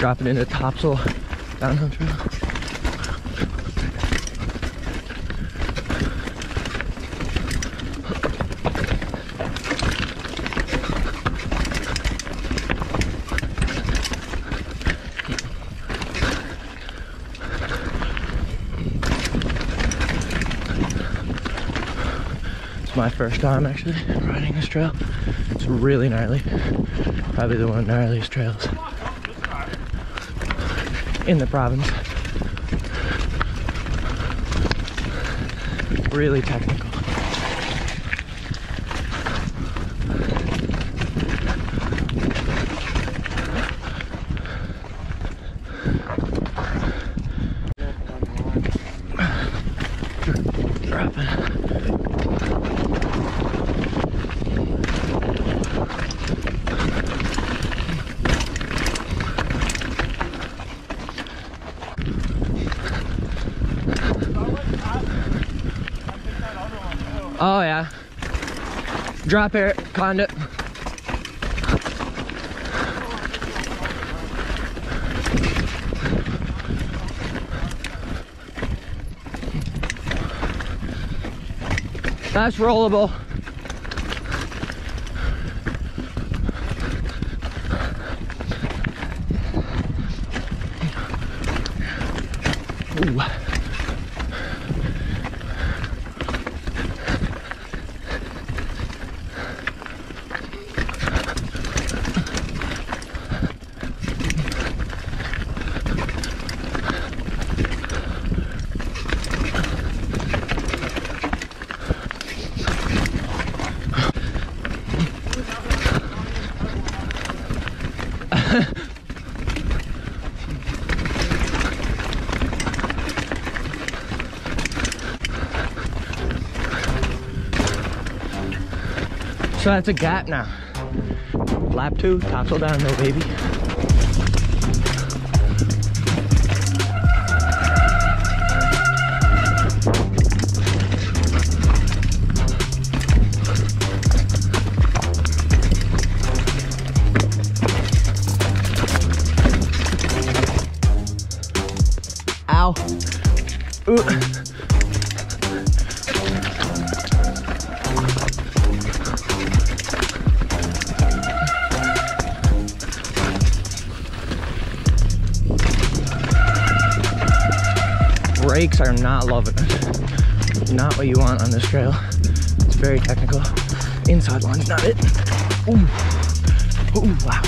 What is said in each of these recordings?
dropping into topsail downhill trail. It's my first time actually riding this trail. It's really gnarly. Probably the one of the gnarliest trails in the province. Really technical. Dropping. Oh yeah. Drop air conduit. That's rollable. Ooh. So that's a gap now. Lap two, topsail down, no baby. Ow. Ooh. Brakes are not loving it. Not what you want on this trail. It's very technical. Inside line's not it. Ooh. Ooh, wow.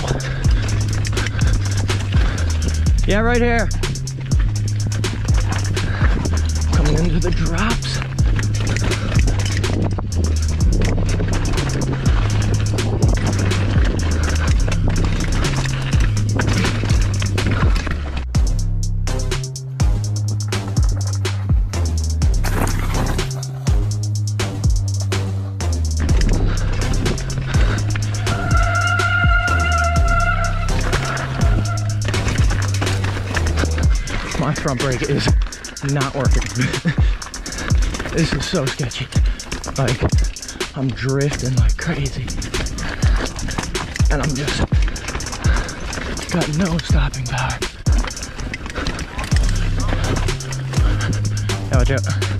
Yeah, right here. Coming into the drops. Front brake is not working. this is so sketchy. Like, I'm drifting like crazy. And I'm just got no stopping power. Yeah, watch out.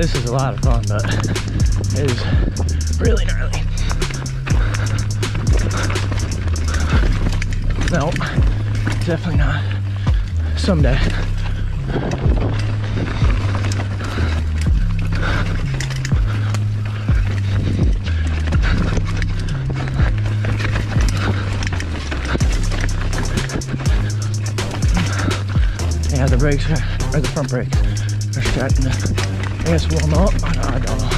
This is a lot of fun, but it is really gnarly. No, definitely not. Someday. Yeah, the brakes are, or the front brakes are starting to, guess, warm up. I don't, know.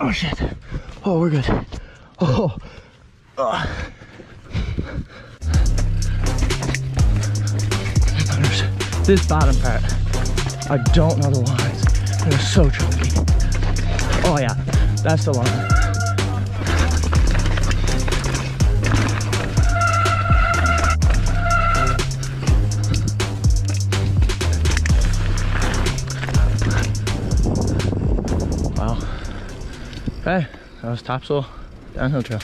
Oh shit. Oh, we're good. Oh. There's this bottom part. I don't know the lines. They're so chunky. Oh yeah, that's the line. Okay, that was Topsail Downhill Trail.